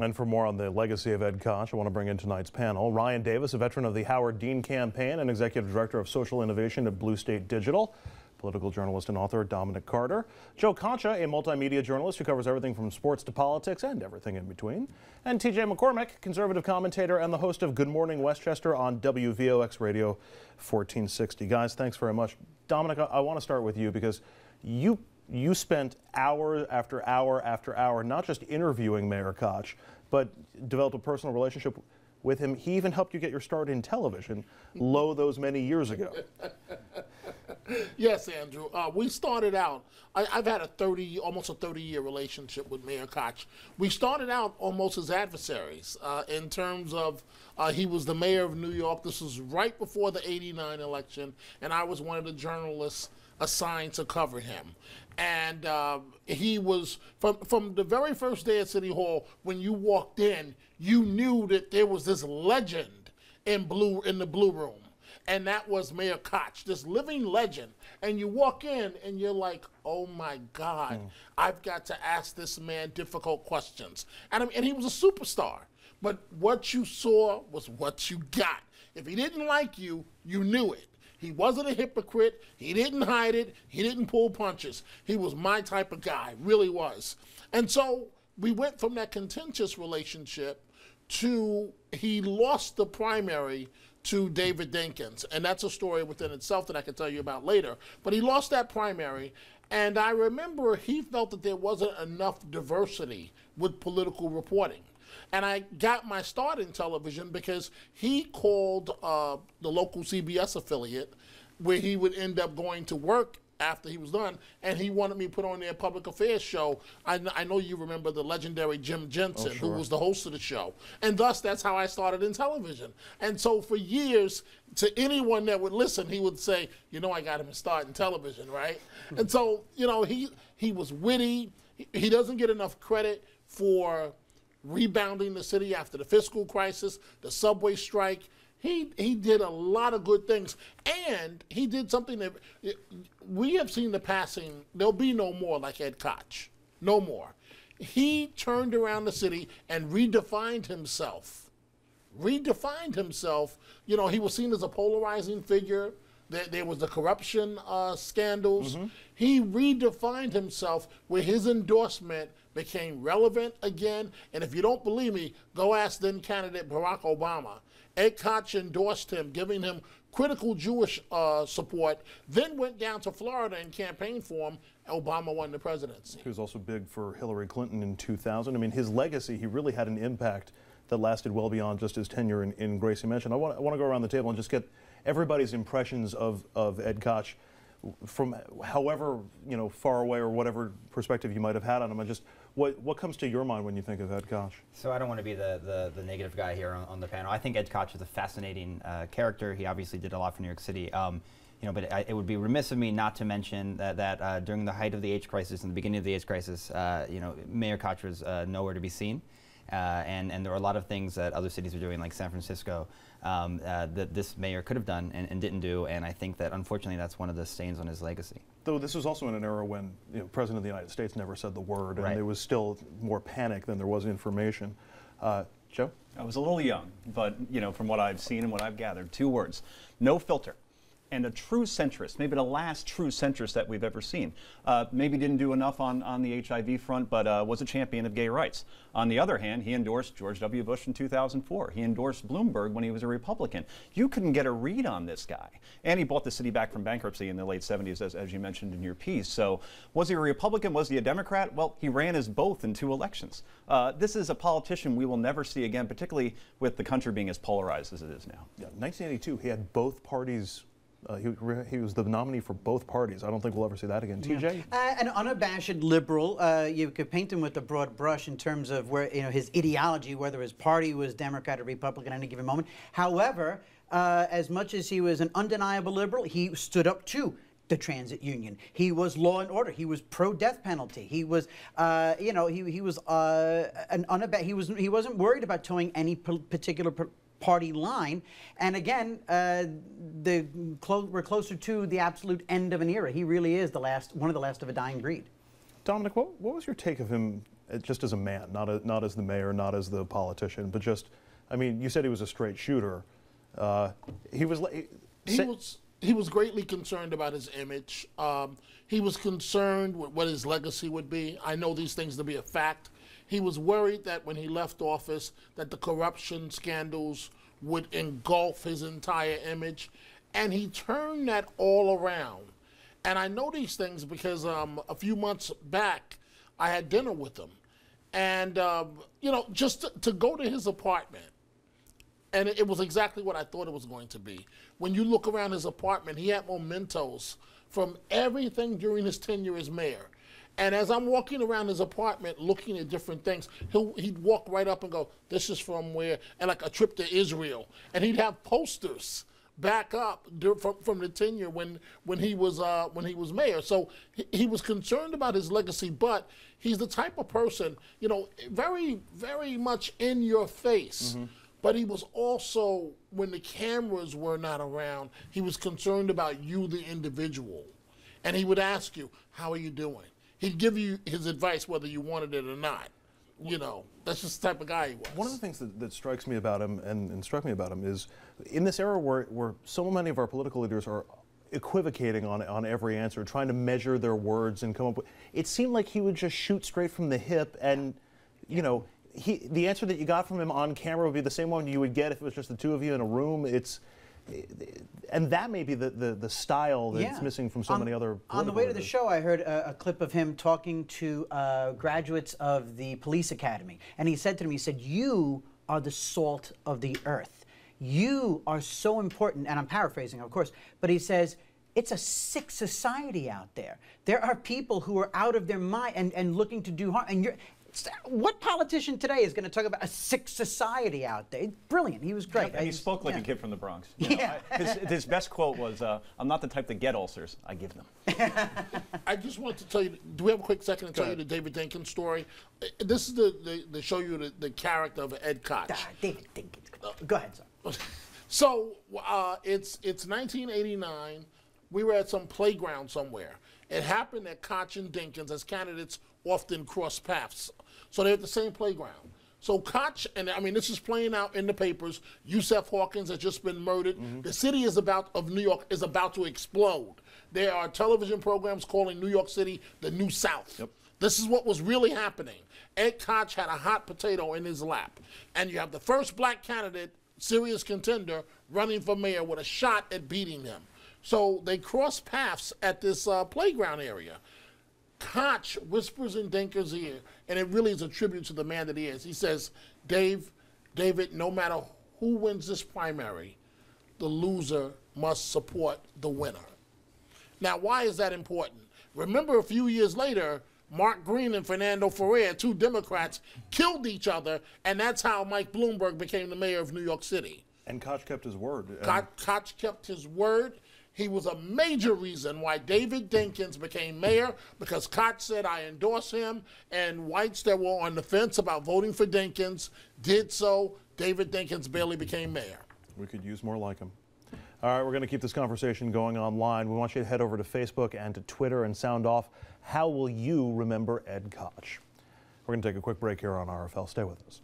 And for more on the legacy of Ed Koch, I want to bring in tonight's panel Ryan Davis, a veteran of the Howard Dean campaign and executive director of social innovation at Blue State Digital, political journalist and author Dominic Carter, Joe Concha, a multimedia journalist who covers everything from sports to politics and everything in between, and TJ McCormack, conservative commentator and the host of Good Morning Westchester on WVOX Radio 1460. Guys, thanks very much. Dominic, I, I want to start with you because you you spent hour after hour after hour not just interviewing Mayor Koch, but developed a personal relationship with him. He even helped you get your start in television, lo those many years ago. yes, Andrew. Uh, we started out. I, have had a thirty, almost a thirty-year relationship with Mayor Koch. We started out almost as adversaries uh, in terms of uh, he was the mayor of New York. This was right before the '89 election, and I was one of the journalists assigned to cover him. And uh, he was from from the very first day at City Hall. When you walked in, you knew that there was this legend in blue in the blue room, and that was Mayor Koch, this living legend. And you walk in, and you're like, "Oh my God, mm. I've got to ask this man difficult questions." And I mean, and he was a superstar. But what you saw was what you got. If he didn't like you, you knew it. He wasn't a hypocrite. He didn't hide it. He didn't pull punches. He was my type of guy, really was. And so we went from that contentious relationship to he lost the primary to David Dinkins. And that's a story within itself that I can tell you about later. But he lost that primary. And I remember he felt that there wasn't enough diversity with political reporting. And I got my start in television because he called uh, the local CBS affiliate where he would end up going to work after he was done, and he wanted me to put on their public affairs show. I, I know you remember the legendary Jim Jensen, oh, sure. who was the host of the show, and thus that's how I started in television. And so for years, to anyone that would listen, he would say, "You know, I got him to start in television, right?" And so you know, he he was witty. He, he doesn't get enough credit for rebounding the city after the fiscal crisis, the subway strike. He, he did a lot of good things. And he did something that we have seen the passing, there'll be no more like Ed Koch. No more. He turned around the city and redefined himself. Redefined himself. You know, he was seen as a polarizing figure. There, there was the corruption uh, scandals. Mm-hmm. He redefined himself with his endorsement became relevant again. And if you don't believe me, go ask then candidate Barack Obama. Ed Koch endorsed him, giving him critical Jewish uh, support, then went down to Florida and campaigned for him. Obama won the presidency. He was also big for Hillary Clinton in 2000. I mean, his legacy, he really had an impact that lasted well beyond just his tenure in, in Gracie Mansion. I want, I to go around the table and just get everybody's impressions of, of Ed Koch from however you know far away or whatever perspective you might have had on him. And just what what comes to your mind when you think of Ed Koch? So I don't want to be the, the, the negative guy here on, on, the panel. I think Ed Koch is a fascinating uh, character. He obviously did a lot for New York City. Um, you know, but I, it would be remiss of me not to mention that, that uh, during the height of the AIDS crisis and the beginning of the AIDS crisis, uh, you know, Mayor Koch was uh, nowhere to be seen. Uh, and, and there were a lot of things that other cities were doing, like San Francisco, um, uh, that this mayor could have done and, and, didn't do. And I think that unfortunately that's one of the stains on his legacy. Though this was also in an era when you know, President of the United States never said the word, and right. there was still more panic than there was information. Uh, Joe? I was a little young, but you know, from what I've seen and what I've gathered, two words: no filter and a true centrist, maybe the last true centrist that we've ever seen. Uh, maybe didn't do enough on, on the HIV front, but uh, was a champion of gay rights. On the other hand, he endorsed George W. Bush in 2004. He endorsed Bloomberg when he was a Republican. You couldn't get a read on this guy. And he bought the city back from bankruptcy in the late 70s, as, as you mentioned in your piece. So was he a Republican? Was he a Democrat? Well, he ran as both in two elections. Uh, this is a politician we will never see again, particularly with the country being as polarized as it is now. Yeah, 1982, he had both parties uh, he, he, was the nominee for both parties. I don't think we'll ever see that again. Yeah. TJ? Uh, an unabashed liberal. Uh, you could paint him with a broad brush in terms of where you know his ideology, whether his party was Democrat or Republican at any given moment. However, uh, as much as he was an undeniable liberal, he stood up to the transit union. He was law and order. He was pro-death penalty. He was, uh, you know, he, he was uh, an unab- he was he wasn't worried about toeing any particular party line. And again, uh, the clo we're closer to the absolute end of an era. He really is the last, one of the last of a dying breed. Dominic, what, what was your take of him uh, just as a man, not, a, not as the mayor, not as the politician, but just, I mean, you said he was a straight shooter. Uh, he was. li- he was he was greatly concerned about his image. Um, he was concerned with what his legacy would be. I know these things to be a fact. He was worried that when he left office, that the corruption scandals would engulf his entire image, and he turned that all around. And I know these things because um, a few months back, I had dinner with him, and um, you know, just to, to go to his apartment and it, it was exactly what I thought it was going to be. When you look around his apartment, he had mementos from everything during his tenure as mayor. And as I'm walking around his apartment looking at different things, he'll, he'd walk right up and go, This is from where, and like a trip to Israel. And he'd have posters back up from, from the tenure when, when, he was, uh, when he was mayor. So he, he was concerned about his legacy, but he's the type of person, you know, very, very much in your face. But he was also, when the cameras were not around, he was concerned about you, the individual. And he would ask you, How are you doing? He'd give you his advice whether you wanted it or not. You know, that's just the type of guy he was. One of the things that, that strikes me about him and, and struck me about him is in this era where, where so many of our political leaders are equivocating on, on every answer, trying to measure their words and come up with, it seemed like he would just shoot straight from the hip and, you know, he, the answer that you got from him on camera would be the same one you would get if it was just the two of you in a room. It's, and that may be the, the, the style that's Yeah. missing from so on, many other On the way to the show, I heard a, a clip of him talking to uh, graduates of the police academy, and he said to them, "He said, you are the salt of the earth. You are so important." And I'm paraphrasing, of course, but he says. It's a sick society out there. There are people who are out of their mind and, and looking to do harm. And you're, what politician today is going to talk about a sick society out there? Brilliant. He was great. And he I- spoke like yeah. a kid from the Bronx. You know, Yeah. I- his, his best quote was, uh, "I'm not the type to get ulcers. I give them." I just wanted to tell you. Do we have a quick second to tell you the David Dinkins story? Uh, This is the, the, the show you the, the character of Ed Koch. Ah, David Dinkins. Go ahead, sir. So uh, it's it's 1989. We were at some playground somewhere. It happened that Koch and Dinkins, as candidates, often cross paths. So they're at the same playground. So Koch, and I mean, this is playing out in the papers. Yusef Hawkins has just been murdered. Mm-hmm. The city is about of New York is about to explode. There are television programs calling New York City the New South. This is what was really happening. Ed Koch had a hot potato in his lap, and you have the first black candidate serious contender running for mayor with a shot at beating him. So they cross paths at this uh, playground area. Koch whispers in Dinkins' ear, and it really is a tribute to the man that he is. He says, Dave, David, no matter who wins this primary, the loser must support the winner. Now, why is that important? Remember, a few years later, Mark Green and Fernando Ferrer, two Democrats, killed each other, and that's how Mike Bloomberg became the mayor of New York City. And Koch kept his word. Koch, Koch kept his word. He was a major reason why David Dinkins became mayor because Koch said, I endorse him. And whites that were on the fence about voting for Dinkins did so. David Dinkins barely became mayor. We could use more like him. All right, we're going to keep this conversation going online. We want you to head over to Facebook and to Twitter and sound off. How will you remember Ed Koch? We're going to take a quick break here on RFL. Stay with us.